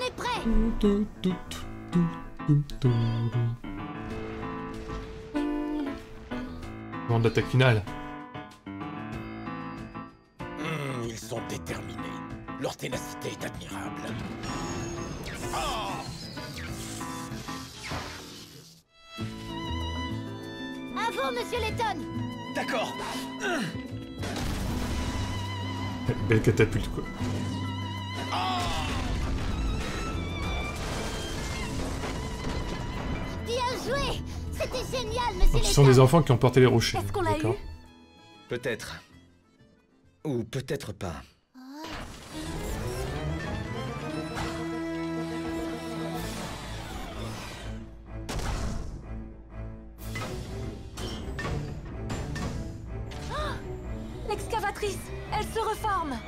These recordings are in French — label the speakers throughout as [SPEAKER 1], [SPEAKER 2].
[SPEAKER 1] On est prêt
[SPEAKER 2] Moment d'attaque finale.
[SPEAKER 3] Hmm, ils sont déterminés. Leur ténacité est admirable.
[SPEAKER 1] À vous, monsieur Letton
[SPEAKER 4] D'accord.
[SPEAKER 2] Belle catapulte quoi.
[SPEAKER 1] Bien joué C'était génial, monsieur
[SPEAKER 2] Donc, ce sont des enfants qui ont porté les rochers.
[SPEAKER 1] Est-ce qu'on l'a eu
[SPEAKER 4] Peut-être. Ou peut-être pas.
[SPEAKER 5] L'excavatrice Elle se reforme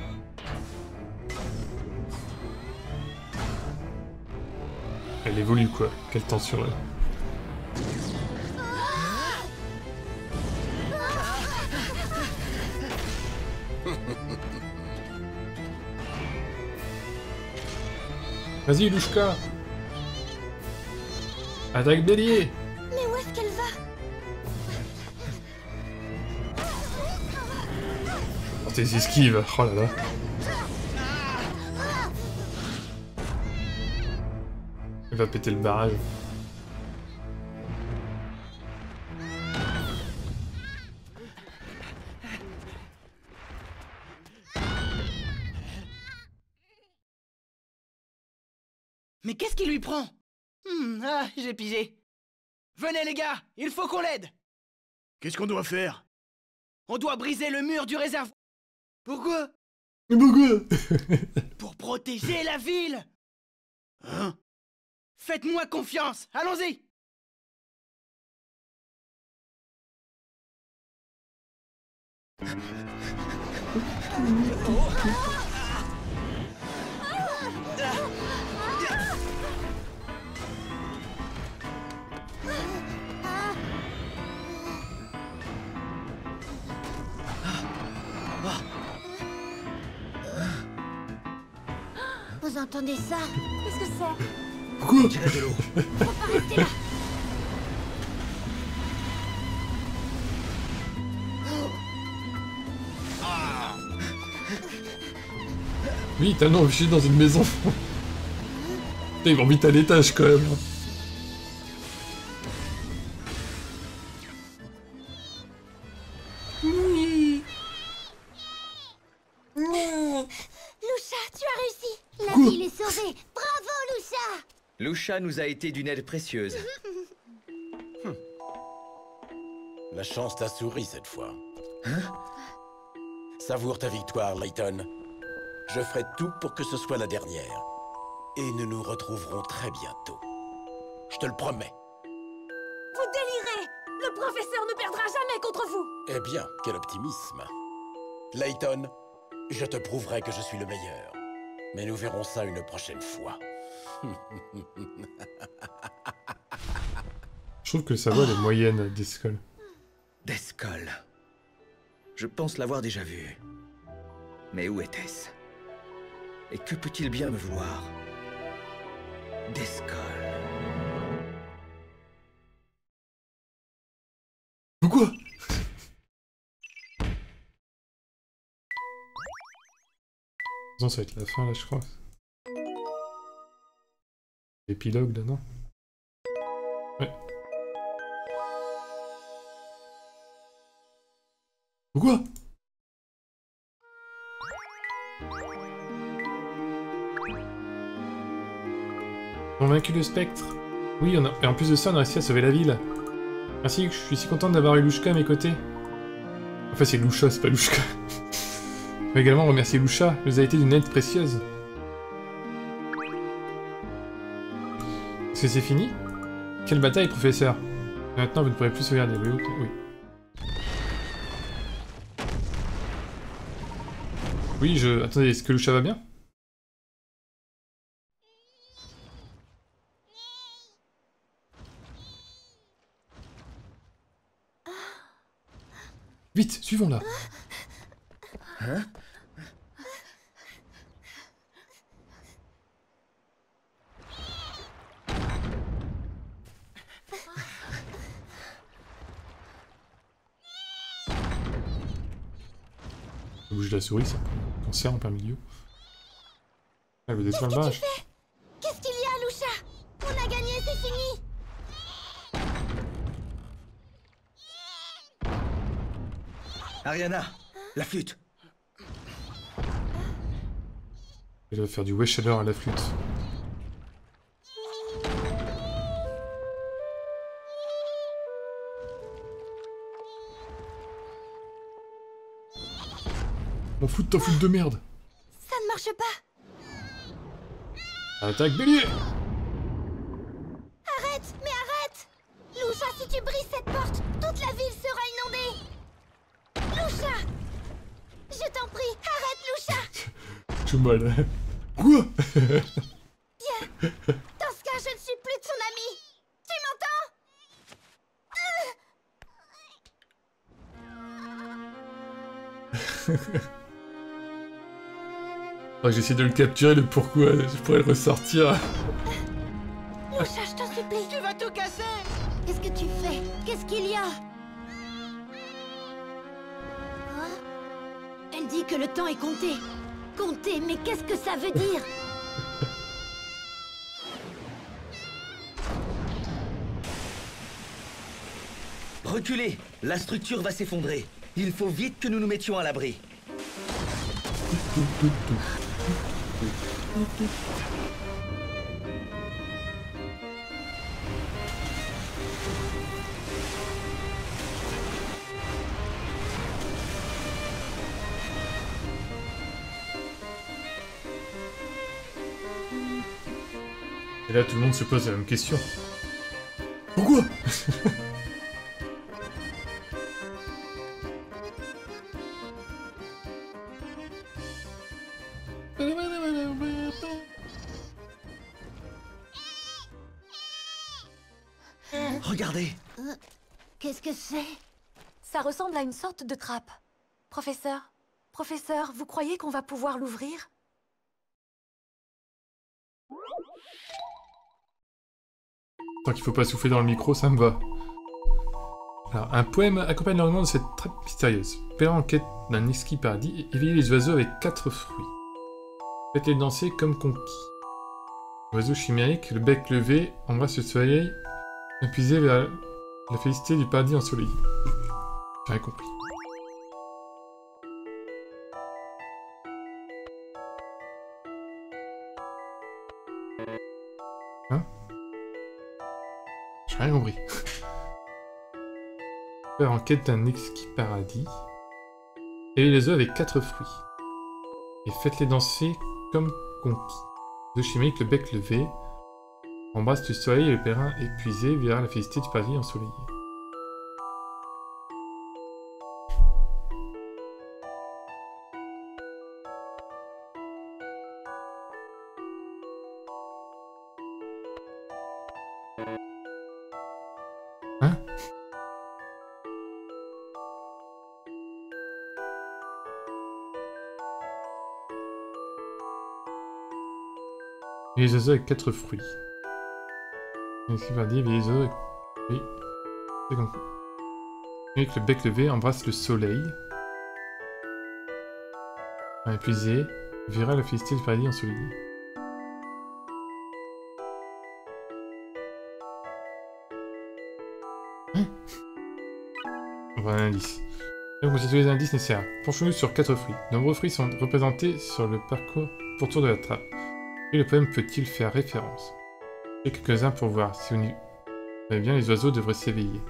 [SPEAKER 2] Elle évolue quoi. Quelle tension là. Vas-y, Louchka Attaque bélier.
[SPEAKER 1] Mais où est-ce qu'elle va?
[SPEAKER 2] Oh, tes esquives Oh là là. Elle va péter le barrage.
[SPEAKER 6] Mais qu'est-ce qui lui prend? Hmm, Ah, j'ai pigé. Venez les gars, il faut qu'on l'aide.
[SPEAKER 7] Qu'est-ce qu'on doit faire?
[SPEAKER 6] On doit briser le mur du réservoir. Pourquoi?
[SPEAKER 2] Pourquoi?
[SPEAKER 6] Pour protéger la ville.
[SPEAKER 7] Hein?
[SPEAKER 6] Faites-moi confiance, allons-y.
[SPEAKER 1] entendez ça
[SPEAKER 5] Qu'est-ce que c'est?
[SPEAKER 2] Pourquoi
[SPEAKER 4] Tirez de l'eau.
[SPEAKER 1] Faut pas rester là
[SPEAKER 2] Oui, t'as non, je suis dans une maison. Putain, ils vont vite à l'étage quand même.
[SPEAKER 4] Nous a été d'une aide précieuse.
[SPEAKER 3] La chance t'a souri cette fois. Savoure ta victoire, Layton. Je ferai tout pour que ce soit la dernière. Et nous nous retrouverons très bientôt. Je te le promets.
[SPEAKER 5] Vous délirez Le professeur ne perdra jamais contre vous
[SPEAKER 3] Eh bien, quel optimisme. Layton, je te prouverai que je suis le meilleur. Mais nous verrons ça une prochaine fois.
[SPEAKER 2] Je trouve que sa voix elle est moyenne d'Escol.
[SPEAKER 4] Descol. Je pense l'avoir déjà vu. Mais où était-ce? Et que peut-il bien me vouloir? Descol.
[SPEAKER 2] Pourquoi Non, ça va être la fin là, je crois. L'épilogue là, non? Ouais. Pourquoi On a vaincu le spectre. Oui, on a... et en plus de ça, on a réussi à sauver la ville. Merci, je suis si content d'avoir eu Louchka à mes côtés. Enfin, c'est Loucha, c'est pas Louchka. Je veux également remercier Loucha, elle nous a été d'une aide précieuse. C'est fini Quelle bataille, professeur Maintenant, vous ne pourrez plus sauvegarder. Oui, oui. Oui, je... Attendez, est-ce que Loucha va bien Vite, suivons-la. Bouge la souris, ça. Cancer en plein milieu. Elle veut détruire le barrage.
[SPEAKER 1] Qu'est-ce qu'il y a, Lucha On a gagné, c'est fini
[SPEAKER 4] Ariana, la flûte.
[SPEAKER 2] Elle va faire du Wesh à la flûte. On fout de ta flûte de merde.
[SPEAKER 1] Ça ne marche pas.
[SPEAKER 2] Attaque bélier.
[SPEAKER 1] Arrête Mais arrête. Lucha, si tu brises cette porte, toute la ville sera inondée. Lucha Je t'en prie, arrête, Lucha
[SPEAKER 2] J'ai mal. Quoi?
[SPEAKER 1] Dans ce cas, je ne suis plus de son ami. Tu m'entends?
[SPEAKER 2] J'essaie de le capturer, le pourquoi je pourrais le ressortir.
[SPEAKER 1] Lucha, je t'en supplie
[SPEAKER 6] Tu vas tout casser
[SPEAKER 1] Qu'est-ce que tu fais? Qu'est-ce qu'il y a? Quoi Elle dit que le temps est compté. Compté, mais qu'est-ce que ça veut dire?
[SPEAKER 4] Reculez La structure va s'effondrer. Il faut vite que nous nous mettions à l'abri.
[SPEAKER 2] Et là, tout le monde se pose la même question. Pourquoi?
[SPEAKER 5] Ça ressemble à une sorte de trappe. Professeur, professeur, vous croyez qu'on va pouvoir l'ouvrir?
[SPEAKER 2] Tant qu'il faut pas souffler dans le micro, ça me va. Alors, un poème accompagne l'ornement de cette trappe mystérieuse. Père en quête d'un exquis éveillez les oiseaux avec quatre fruits. Faites-les danser comme conquis. Oiseau chimérique, le bec levé, embrasse le soleil, épuisé vers la félicité du paradis ensoleillé. J'ai rien compris. Hein? J'ai rien compris. Faire en quête d'un exquis paradis. Et les œufs avec quatre fruits. Et faites-les danser comme conquis. Oiseau chimique, le bec levé, embrasse du soleil et le pèlerin épuisé verra la félicité du paradis ensoleillé. Hein? Les oiseaux avec quatre fruits. Avec... Le bec levé, embrasse le soleil. Un épuisé, verra la félicité du paradis ensoleillé. Hein va un indice. Donc, constituer les indices nécessaires. Penchons-nous sur quatre fruits. De nombreux fruits sont représentés sur le parcours pourtour de la trappe. Et le poème peut-il faire référence? Quelques-uns pour voir si on y... Eh bien, les oiseaux devraient s'éveiller.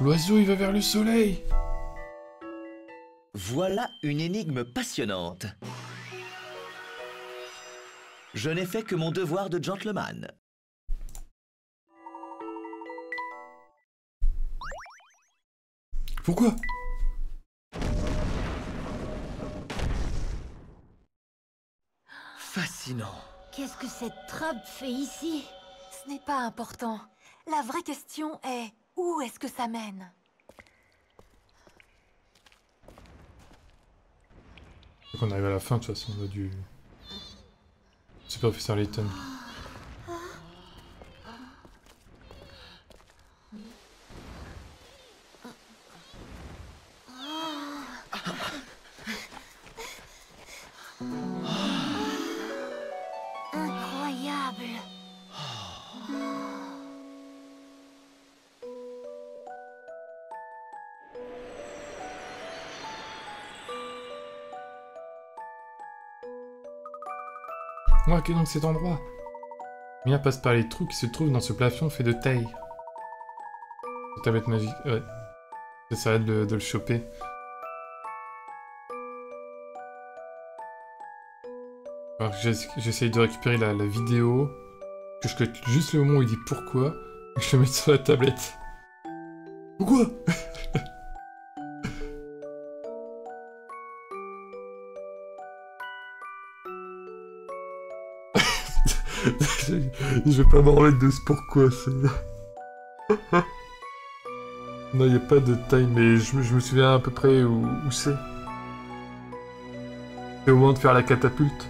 [SPEAKER 2] L'oiseau, il va vers le soleil
[SPEAKER 4] Voilà une énigme passionnante. Je n'ai fait que mon devoir de gentleman.
[SPEAKER 2] Pourquoi?
[SPEAKER 4] Fascinant.
[SPEAKER 1] Qu'est-ce que cette trappe fait ici?
[SPEAKER 5] Ce n'est pas important. La vraie question est où est-ce que ça mène?
[SPEAKER 2] Qu'on arrive à la fin, de toute façon, là, du... C'est professeur Layton. Ok, donc cet endroit. Mia passe par les trous qui se trouvent dans ce plafond fait de taille. La tablette magique, ouais. J'essaierai de, de le choper. J'essaye de récupérer la, vidéo, je juste le moment où il dit pourquoi, je le mette sur la tablette. Pourquoi? Je vais pas m'en remettre de ce pourquoi, c'est... non, il a pas de time, mais je, me- je me souviens à peu près où, c'est. C'est au moment de faire la catapulte.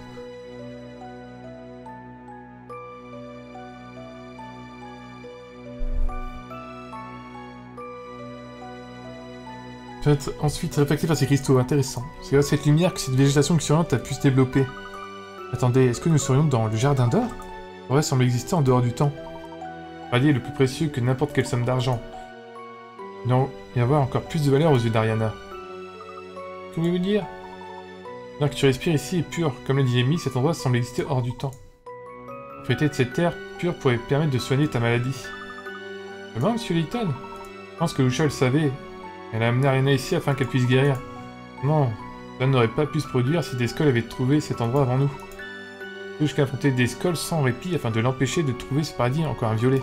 [SPEAKER 2] Ensuite réfléchir par ces cristaux, intéressant. C'est grâce à cette lumière que cette végétation luxuriante a pu se développer. Attendez, est-ce que nous serions dans le jardin d'or? Vrai semble exister en dehors du temps. Rallier est le plus précieux que n'importe quelle somme d'argent. Il y avoir encore plus de valeur aux yeux d'Ariana. Que voulez-vous dire? L'air que tu respires ici est pur. Comme l'a dit Amy, cet endroit semble exister hors du temps. La propriété de cette terre pure pourrait permettre de soigner ta maladie. Comment, monsieur Layton? Je pense que Lucia le savait. Elle a amené Ariana ici afin qu'elle puisse guérir. Non, ça n'aurait pas pu se produire si des skulls avaient trouvé cet endroit avant nous. Lushka a affronté des skulls sans répit afin de l'empêcher de trouver ce paradis encore inviolé.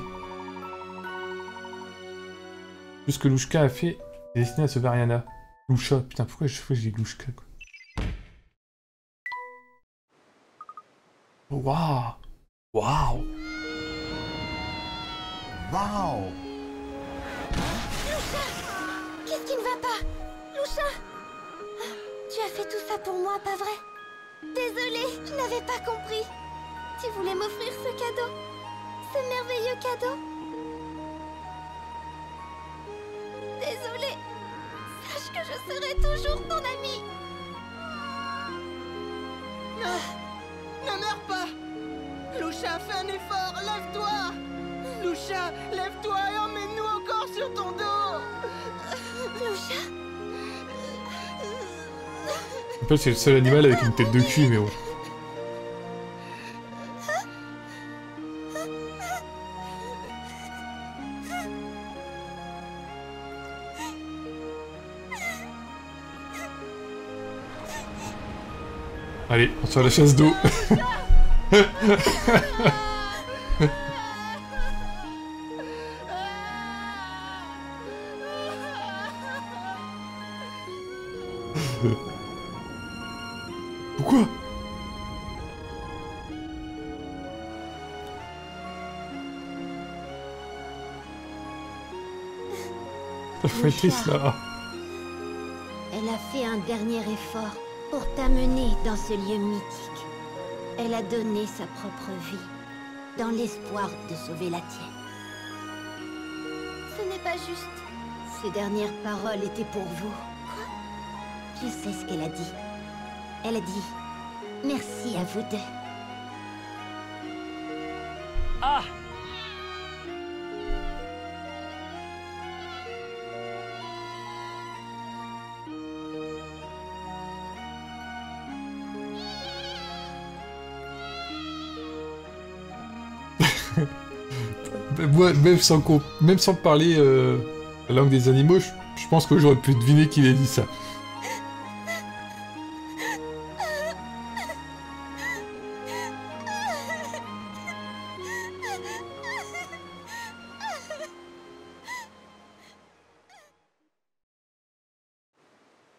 [SPEAKER 2] Tout ce que Lushka a fait est destiné à sauver Ariana. Lusha, putain, pourquoi je fais j'ai Lushka quoi Waouh. Waouh.
[SPEAKER 4] Waouh.
[SPEAKER 1] Qu'est-ce qui ne va pas? Loucha! Tu as fait tout ça pour moi, pas vrai? Désolée, je n'avais pas compris. Tu voulais m'offrir ce cadeau Ce merveilleux cadeau Désolée. Sache que je serai toujours ton amie.
[SPEAKER 6] Ne meurs pas Loucha, fais un effort, lève-toi Loucha, lève-toi et emmène-nous encore sur ton dos
[SPEAKER 1] Loucha
[SPEAKER 2] Je rappelle, c'est le seul animal avec une tête de cul, mais bon. Allez, on se fait la chasse d'eau. triste là.
[SPEAKER 1] Elle a fait un dernier effort pour t'amener dans ce lieu mythique. Elle a donné sa propre vie dans l'espoir de sauver la tienne. Ce n'est pas juste. Ces dernières paroles étaient pour vous. Quoi? Je sais ce qu'elle a dit. Elle a dit merci à vous deux.
[SPEAKER 6] Ah
[SPEAKER 2] Même sans, même sans parler euh, la langue des animaux, je, pense que j'aurais pu deviner qu'il ait dit ça.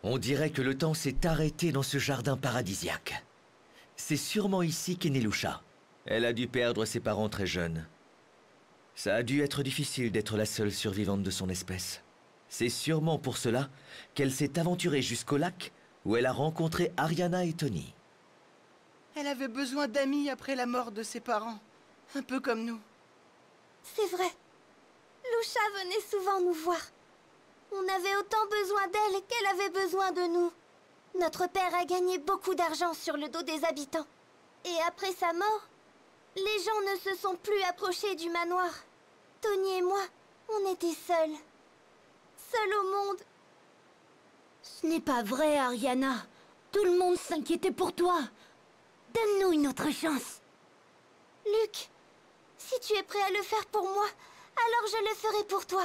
[SPEAKER 4] On dirait que le temps s'est arrêté dans ce jardin paradisiaque. C'est sûrement ici qu'est Neloucha. Elle a dû perdre ses parents très jeunes. Ça a dû être difficile d'être la seule survivante de son espèce. C'est sûrement pour cela qu'elle s'est aventurée jusqu'au lac où elle a rencontré Ariana et Tony.
[SPEAKER 6] Elle avait besoin d'amis après la mort de ses parents. Un peu comme nous.
[SPEAKER 1] C'est vrai. Lucha venait souvent nous voir. On avait autant besoin d'elle qu'elle avait besoin de nous. Notre père a gagné beaucoup d'argent sur le dos des habitants. Et après sa mort, les gens ne se sont plus approchés du manoir. Tony et moi, on était seuls. Seuls au monde.
[SPEAKER 8] Ce n'est pas vrai, Ariana. Tout le monde s'inquiétait pour toi. Donne-nous une autre chance.
[SPEAKER 1] Luc, si tu es prêt à le faire pour moi, alors je le ferai pour toi.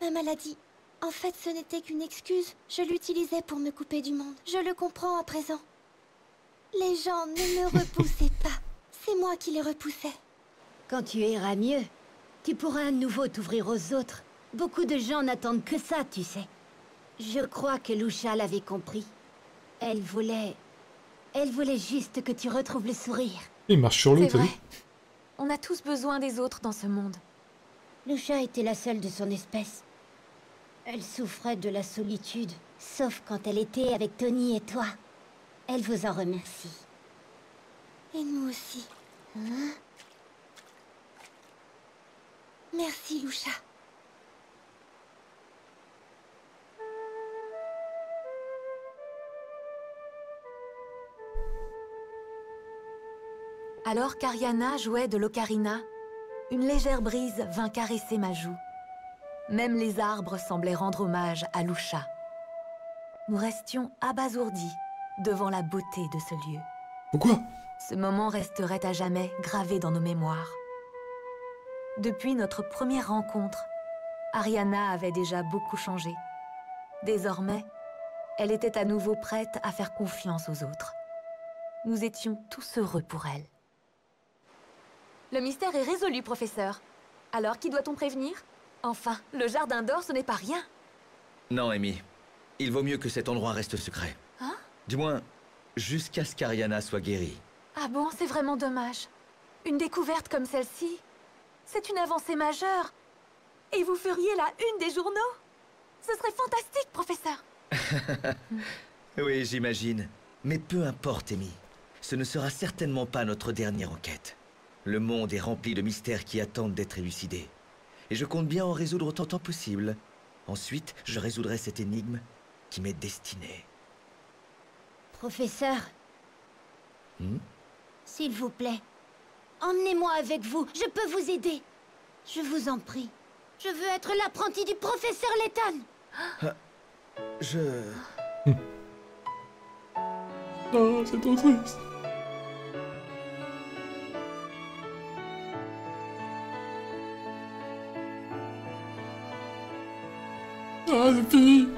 [SPEAKER 1] Ma maladie, en fait, ce n'était qu'une excuse. Je l'utilisais pour me couper du monde. Je le comprends à présent. Les gens ne me repoussaient pas. C'est moi qui les repoussais.
[SPEAKER 8] Quand tu iras mieux, tu pourras à nouveau t'ouvrir aux autres. Beaucoup de gens n'attendent que ça, tu sais. Je crois que Lucha l'avait compris. Elle voulait... Elle voulait juste que tu retrouves le sourire.
[SPEAKER 2] Il marche sur l'eau,
[SPEAKER 5] On a tous besoin des autres dans ce monde.
[SPEAKER 8] Lucha était la seule de son espèce. Elle souffrait de la solitude, sauf quand elle était avec Tony et toi. Elle vous en remercie.
[SPEAKER 1] Et nous aussi. Hein? Merci, Lucha.
[SPEAKER 5] Alors qu'Ariana jouait de l'ocarina, une légère brise vint caresser ma joue. Même les arbres semblaient rendre hommage à Lucha. Nous restions abasourdis devant la beauté de ce lieu.
[SPEAKER 2] Pourquoi?
[SPEAKER 5] Ce moment resterait à jamais gravé dans nos mémoires. Depuis notre première rencontre, Ariana avait déjà beaucoup changé. Désormais, elle était à nouveau prête à faire confiance aux autres. Nous étions tous heureux pour elle. Le mystère est résolu, professeur. Alors, qui doit-on prévenir? Enfin, le jardin d'or, ce n'est pas rien.
[SPEAKER 4] Non, Amy. Il vaut mieux que cet endroit reste secret. Du moins, jusqu'à ce qu'Ariana soit guérie.
[SPEAKER 5] Ah bon, c'est vraiment dommage. Une découverte comme celle-ci, c'est une avancée majeure. Et vous feriez la une des journaux? Ce serait fantastique, professeur.
[SPEAKER 4] Oui, j'imagine. Mais peu importe, Amy. Ce ne sera certainement pas notre dernière enquête. Le monde est rempli de mystères qui attendent d'être élucidés. Et je compte bien en résoudre autant que possible. Ensuite, je résoudrai cette énigme qui m'est destinée.
[SPEAKER 8] Professeur,
[SPEAKER 4] Hmm?
[SPEAKER 8] S'il vous plaît, emmenez-moi avec vous. Je peux vous aider. Je vous en prie. Je veux être l'apprenti du professeur Letton.
[SPEAKER 4] Je...
[SPEAKER 2] Non, c'est trop triste. Ah, c'est fini